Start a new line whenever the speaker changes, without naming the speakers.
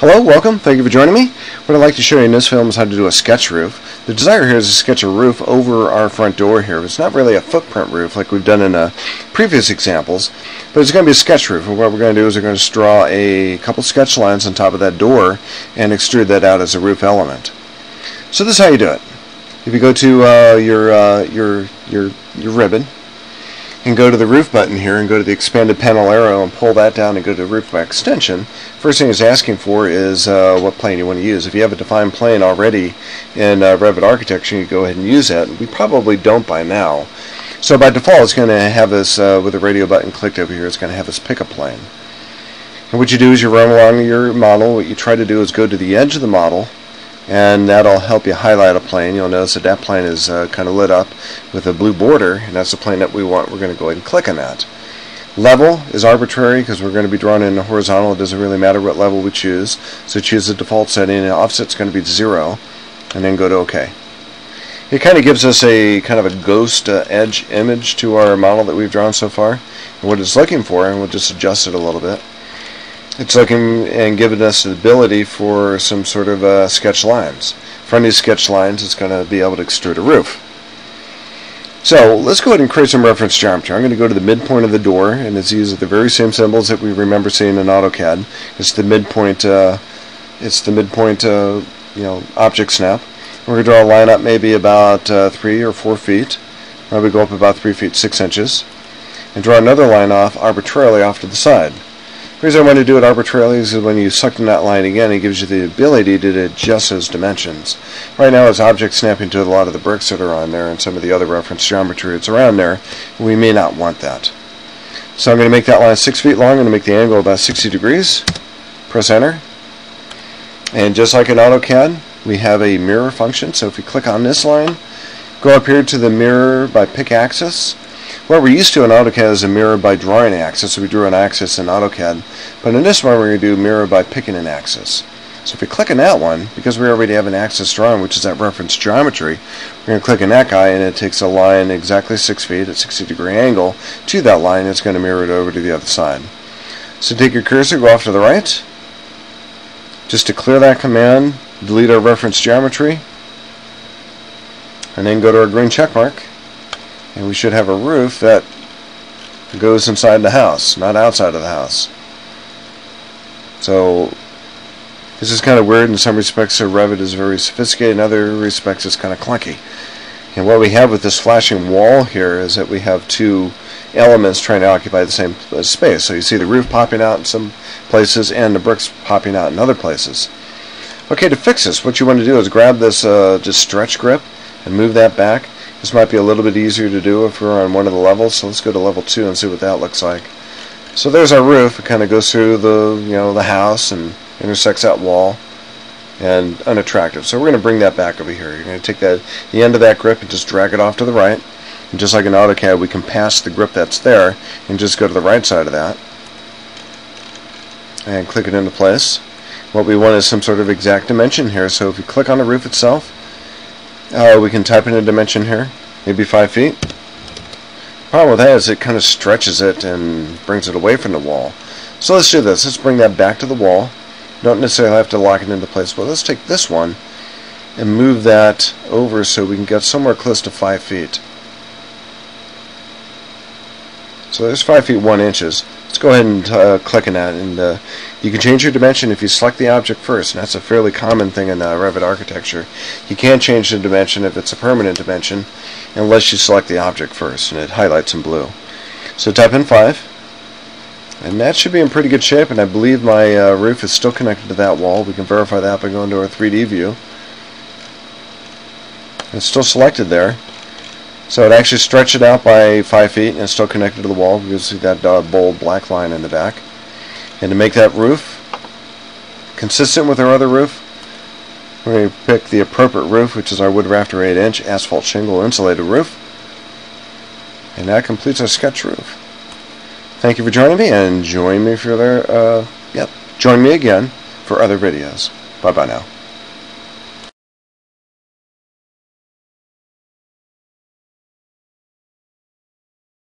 Hello, welcome, thank you for joining me. What I'd like to show you in this film is how to do a sketch roof. The desire here is to sketch a roof over our front door here. It's not really a footprint roof like we've done in uh, previous examples, but it's going to be a sketch roof. And what we're going to do is we're going to draw a couple sketch lines on top of that door and extrude that out as a roof element. So this is how you do it. If you go to uh, your, uh, your, your, your ribbon, and go to the roof button here and go to the expanded panel arrow and pull that down and go to the roof by extrusion, first thing it's asking for is uh, what plane you want to use. If you have a defined plane already in uh, Revit architecture, you go ahead and use that. We probably don't by now. So by default, it's going to have us, uh, with the radio button clicked over here, it's going to have us pick a plane. And what you do is you run along your model. What you try to do is go to the edge of the model and that'll help you highlight a plane. You'll notice that that plane is uh, kind of lit up with a blue border, and that's the plane that we want. We're going to go ahead and click on that. Level is arbitrary because we're going to be drawing in horizontal. It doesn't really matter what level we choose. So choose the default setting, and offset's going to be zero, and then go to OK. It kind of gives us a kind of a ghost uh, edge image to our model that we've drawn so far. And what it's looking for, and we'll just adjust it a little bit it's looking and giving us the ability for some sort of uh, sketch lines. From these sketch lines, it's going to be able to extrude a roof. So let's go ahead and create some reference geometry. I'm going to go to the midpoint of the door, and it's using the very same symbols that we remember seeing in AutoCAD. It's the midpoint. Uh, it's the midpoint. Uh, you know, object snap. We're going to draw a line up maybe about uh, three or four feet. Probably go up about three feet six inches, and draw another line off arbitrarily off to the side. The reason I want to do it arbitrarily is when you select that line again, it gives you the ability to adjust those dimensions. Right now it's object snapping to a lot of the bricks that are on there and some of the other reference geometry that's around there. We may not want that. So I'm going to make that line 6 feet long. I'm going to make the angle about 60 degrees. Press enter. And just like in AutoCAD, we have a mirror function. So if we click on this line, go up here to the mirror by pick axis, what we're used to in AutoCAD is a mirror by drawing an axis, so we drew an axis in AutoCAD. But in this one, we're going to do mirror by picking an axis. So if we click on that one, because we already have an axis drawn, which is that reference geometry, we're going to click on that guy, and it takes a line exactly 6 feet at 60 degree angle to that line. It's going to mirror it over to the other side. So take your cursor, go off to the right. Just to clear that command, delete our reference geometry, and then go to our green check mark and we should have a roof that goes inside the house, not outside of the house. So this is kind of weird in some respects. So Revit is very sophisticated. In other respects, it's kind of clunky. And what we have with this flashing wall here is that we have two elements trying to occupy the same space. So you see the roof popping out in some places and the bricks popping out in other places. Okay, to fix this, what you want to do is grab this uh, just stretch grip and move that back this might be a little bit easier to do if we're on one of the levels, so let's go to level 2 and see what that looks like. So there's our roof. It kind of goes through the, you know, the house and intersects that wall and unattractive. So we're going to bring that back over here. You're going to take that the end of that grip and just drag it off to the right. And just like in AutoCAD, we can pass the grip that's there and just go to the right side of that and click it into place. What we want is some sort of exact dimension here. So if you click on the roof itself, uh, we can type in a dimension here, maybe 5 feet. Problem with that is it kind of stretches it and brings it away from the wall. So let's do this. Let's bring that back to the wall. Don't necessarily have to lock it into place, but let's take this one and move that over so we can get somewhere close to 5 feet. So there's 5 feet 1 inches. Go ahead and uh, click on that and uh, you can change your dimension if you select the object first and that's a fairly common thing in uh, Revit architecture. You can't change the dimension if it's a permanent dimension unless you select the object first and it highlights in blue. So type in 5 and that should be in pretty good shape and I believe my uh, roof is still connected to that wall. We can verify that by going to our 3D view. It's still selected there. So it actually stretched it out by 5 feet and still connected to the wall. You can see that uh, bold black line in the back. And to make that roof consistent with our other roof, we're going to pick the appropriate roof, which is our wood rafter 8 inch asphalt shingle insulated roof. And that completes our sketch roof. Thank you for joining me and join me for other, uh, yep, join me again for other videos. Bye bye now.